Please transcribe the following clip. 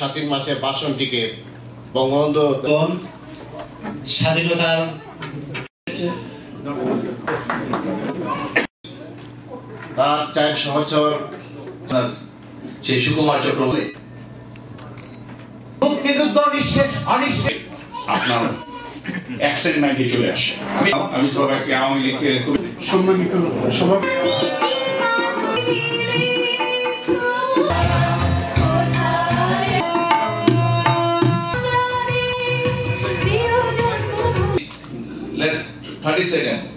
স্বাধীন মাসের ভাষণটিকে বঙ্গবন্ধু স্বাধীনতার তার চার সহচর সেই সুকুমার চক্রবর্তী। মুক্তিযুদ্ধ নিঃশেষ অনিশ্চিত আপনার চলে আসে। আমি আমি সবাইকে আওয়ামী লীগকে সম্মানিত সভাপতি। Let 30 seconds.